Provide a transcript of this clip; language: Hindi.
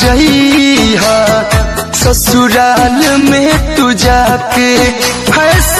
जइहा ससुराल में तू जाके फैस